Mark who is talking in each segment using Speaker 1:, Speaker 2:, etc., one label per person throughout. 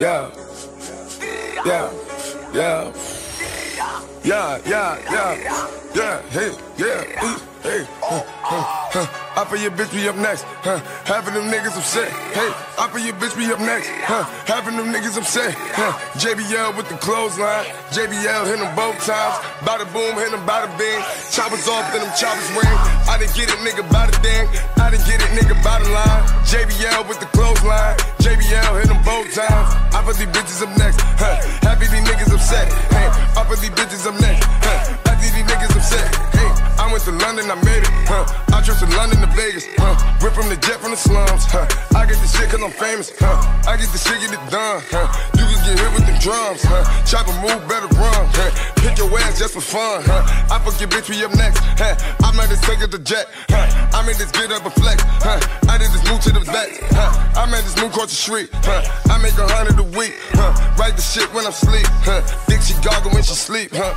Speaker 1: Yeah. Yeah. Yeah. Yeah, yeah, yeah. Yeah, hey, yeah, ooh, hey. Huh, huh, huh. I for your bitch be up next. Huh. Having them niggas upset. Hey, I for your bitch be up next. Huh. Having them niggas upset. Huh. JBL with the clothesline. JBL hit them both times. Bada boom, hit them bada bing. Choppers off, then them choppers ring. I didn't get it, nigga, bada thing. I didn't get it, nigga, bottom line. JBL with the I for these bitches up next. Huh. Happy these niggas upset. Hey, I for these bitches up next. Huh. These niggas upset. Hey, I went to London, I made it. Huh. I trip from London to Vegas. Huh. Whip from the jet from the slums. Huh. I get the shit cause I'm famous. Huh. I get the shit, get it done. Huh. You can get hit with the drums. Huh. Chopper move, better run. Huh. Pick your ass just for fun. Huh. I forget bitch, we up next. Huh. I made this take it the jet. Huh. I made this get up a flex. Huh. Across the street. Huh. I make a hundred a week. Huh. Write the shit when I'm sleep. Huh. She goggle when she sleep. Huh.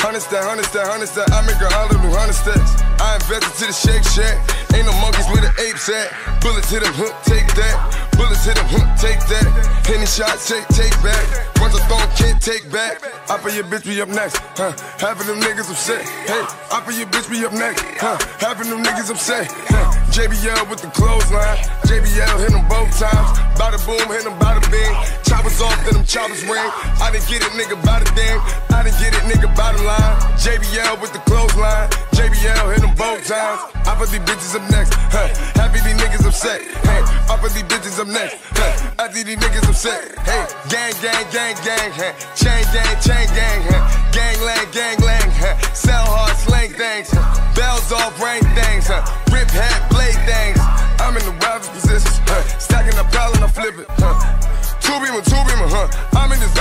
Speaker 1: Hundred stack, hundred stack, hundred stack. I make a hundred new hundred stacks. I invested to the Shake Shack. Ain't no monkeys with the apes at. Bullets hit them, hook, take that. Bullets hit hook, take that. Henny shot, take, take back. Once I throw, can't take back. I for your bitch be up next. Huh. Having them niggas upset. Hey, I for your bitch be up next. Huh. Having them niggas upset. Huh. JBL with the clothesline. JBL hit them both times. Bada boom, hit them bada bing. Choppers off, then them choppers ring. I didn't get it, nigga, bada ding. I didn't get it, nigga, bottom line. JBL with the clothesline. JBL hit them both times. I put these bitches up next. Huh. Happy these niggas upset. Hey, I put these bitches up next. Huh. Think these niggas upset. Hey, gang, gang, gang, gang. Huh. Chain gang, chain gang. Huh. Gangland, gangland. Huh. Sell hard, slang things. Huh. Bells off, ring things. Huh. Rip hat, blade things. I'm in the wildest positions. Huh. Stacking up, piling, I flip it. Huh. Two beamer, two beamer, huh? I'm in this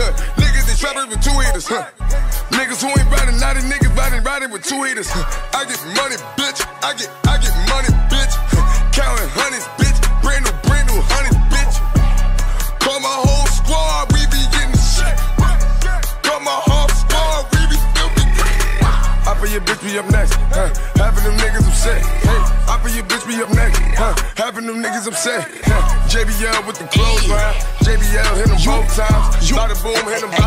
Speaker 1: huh? Niggas, they trappers with two heaters, huh? Niggas who ain't riding, naughty niggas riding, riding with two heaters, huh? I get money, bitch. I get, I get money, bitch. Huh. Counting hundreds, bitch. Brand new, brand new hundreds, bitch. Call my whole squad, we be getting shit. Call my whole squad, we be still be I for your bitch be up next, huh? Having them niggas upset. Hey, I for your bitch be up next, huh? Having them niggas upset. Huh? JBL with the clothesline. JBL hit them both times. Boom, hit them